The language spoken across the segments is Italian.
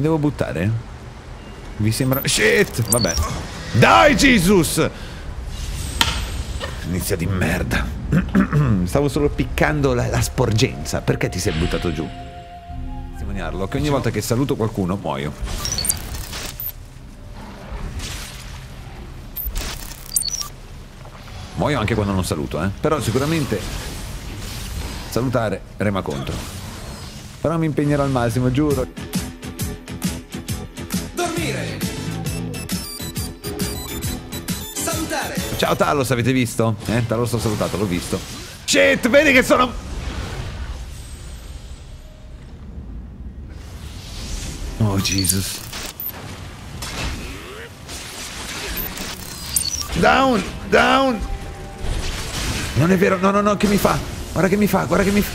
Mi devo buttare? Vi sembra... Shit! Vabbè. Dai, Jesus! Inizia di merda. Stavo solo piccando la, la sporgenza. Perché ti sei buttato giù? Testimoniarlo, che ogni volta che saluto qualcuno muoio. Muoio anche quando non saluto, eh. Però sicuramente salutare rema contro. Però mi impegnerò al massimo, giuro. Ciao Talos, avete visto? Eh, Talos ho salutato, l'ho visto. Shit, vedi che sono... Oh, Jesus. Down, down. Non è vero, no, no, no, che mi fa? Guarda che mi fa, guarda che mi fa.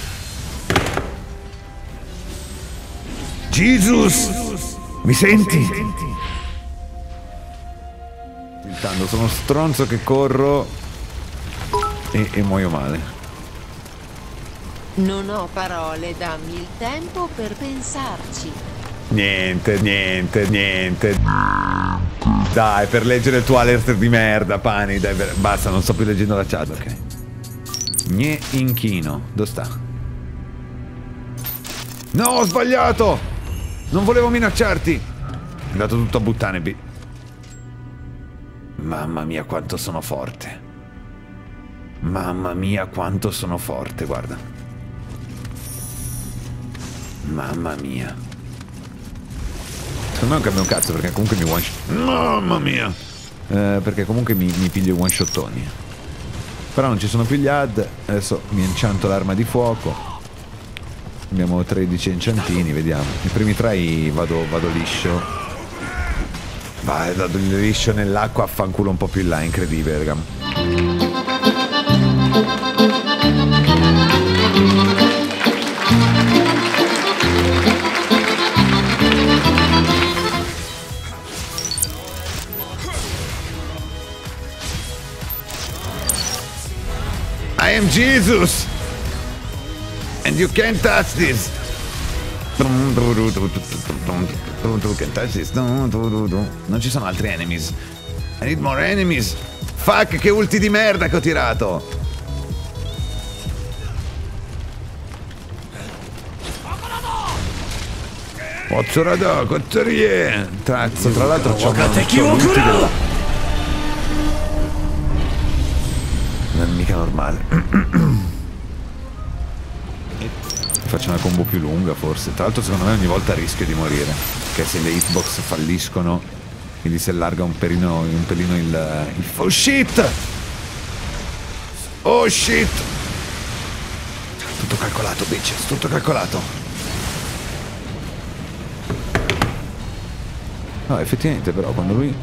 Jesus! Mi senti? Intanto sono stronzo che corro e, e muoio male. Non ho parole, dammi il tempo per pensarci. Niente, niente, niente. Dai, per leggere il tuo alert di merda, pani. Dai, basta, non sto più leggendo la chat, ok. Gne inchino. Dove sta? No, ho sbagliato! Non volevo minacciarti! È andato tutto a buttane, B. Mamma mia, quanto sono forte. Mamma mia, quanto sono forte, guarda. Mamma mia. Secondo me non cambia un cazzo perché comunque mi one shot. Mamma mia! Eh, perché comunque mi, mi piglio i one shottoni. Però non ci sono più gli ad. Adesso mi encianto l'arma di fuoco. Abbiamo 13 enciantini, vediamo. I primi tre vado, vado liscio. Vai, vado liscio nell'acqua, affanculo un po' più in là, incredibile, raga. I am Jesus! And you can't touch this! Non ci sono altri enemies. I need more enemies. Fuck, che ulti di merda che ho tirato! Ozzorada, cotterie! Trazzo, tra l'altro c'ho un della... Non è mica normale. lunga forse. Tra l'altro secondo me ogni volta rischio di morire. Che se le hitbox falliscono, quindi si allarga un pelino, un pelino il, il... Oh shit! Oh shit! Tutto calcolato, bitches, tutto calcolato. No, effettivamente però quando lui...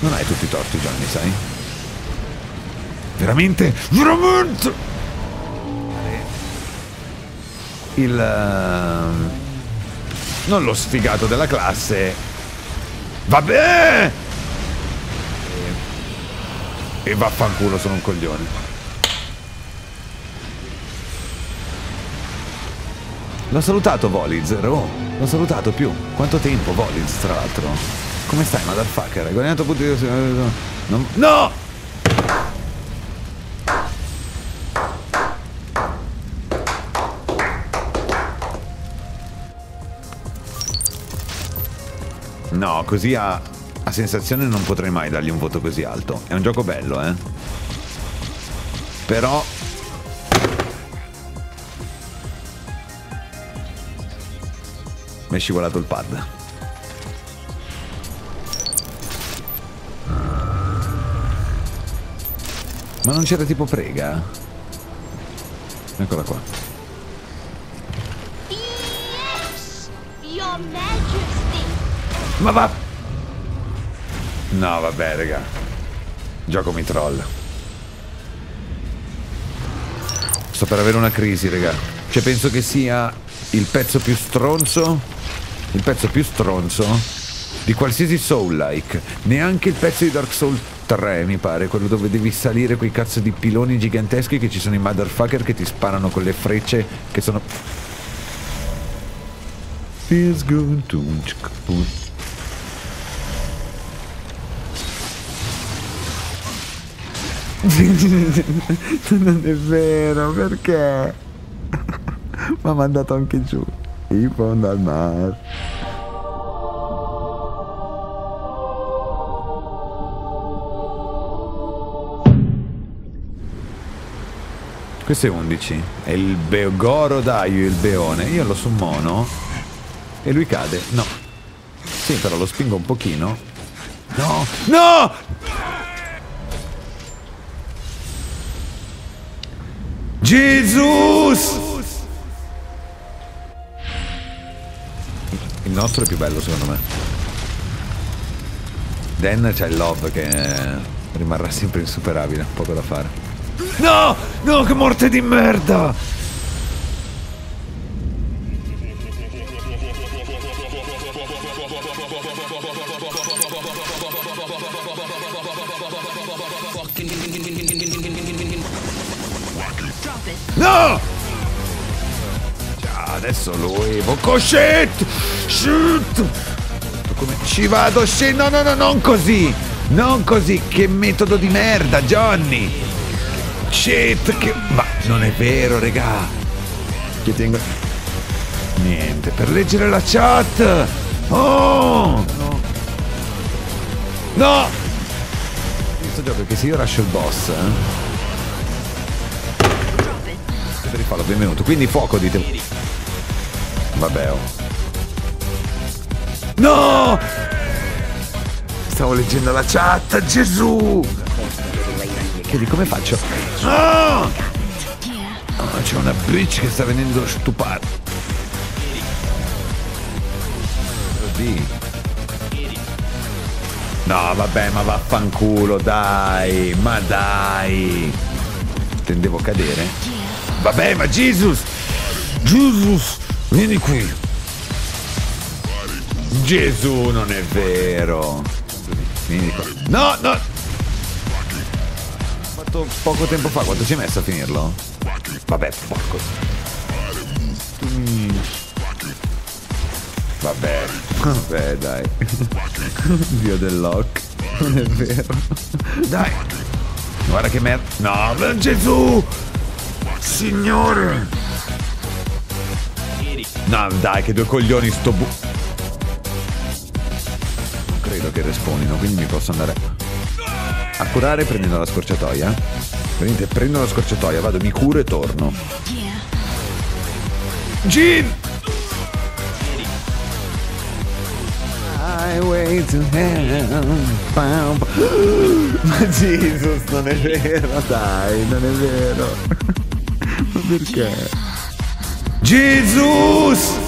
Non hai tutti i torti Johnny, sai? Veramente? Veramente? Il... Uh, non lo sfigato della classe. Vabbè! E, e vaffanculo, sono un coglione. L'ho salutato Voliz, oh, l'ho salutato più. Quanto tempo Voliz, tra l'altro? Come stai, motherfucker? Hai guadagnato punti di... Non... No! No, così a, a sensazione non potrei mai dargli un voto così alto. È un gioco bello, eh. Però Mi è scivolato il pad. Ma non c'era tipo prega? Eccola qua. Yes, Your. Ma va... No, vabbè, raga. Gioco mi troll. Sto per avere una crisi, raga. Cioè, penso che sia il pezzo più stronzo il pezzo più stronzo di qualsiasi soul-like. Neanche il pezzo di Dark Souls 3, mi pare, quello dove devi salire quei cazzo di piloni giganteschi che ci sono i motherfucker che ti sparano con le frecce che sono... Feels good. Tum, non è vero, perché? Mi ha mandato anche giù. In fondo al mare. Questo è 11. È il Be- Gorodaio, il beone. Io lo summono e lui cade. No. Sì, però lo spingo un pochino. No! No! Jesus! Il nostro è più bello secondo me. Dan c'ha il love che rimarrà sempre insuperabile, poco da fare. No! No, che morte di merda! No! Già, adesso lo evoco. Shit! Shit! Come ci vado? Shit! No, no, no, non così! Non così! Che metodo di merda, Johnny! Shit! Che... Ma non è vero, regà! Che tengo... Niente, per leggere la chat! Oh! No! No! Questo gioco è che se io lascio il boss... Eh? Rifarlo, benvenuto. Quindi fuoco dite. Vabbè. Oh. No! Stavo leggendo la chat, Gesù! Chiedi come faccio? Ah! Ah, c'è una bitch che sta venendo stupata. No, vabbè, ma vaffanculo, dai, ma dai. Tendevo a cadere. Vabbè, ma Jesus! Jesus! Vieni qui! Gesù, non è vero! Vieni qua. No, no! Ho fatto poco tempo fa, quanto ci hai messo a finirlo? Vabbè, porco. Vabbè, vabbè, dai. Dio del lock. Non è vero. Dai. Guarda che merda. No, Gesù! Signore! No, dai, che due coglioni sto bu... Non credo che respawnino, quindi mi posso andare a curare prendendo la scorciatoia. Vedete, prendo la scorciatoia, vado, mi curo e torno. Gin! Highway to hell. Ma Jesus, non è vero, dai, non è vero. Ma perché? Jesus!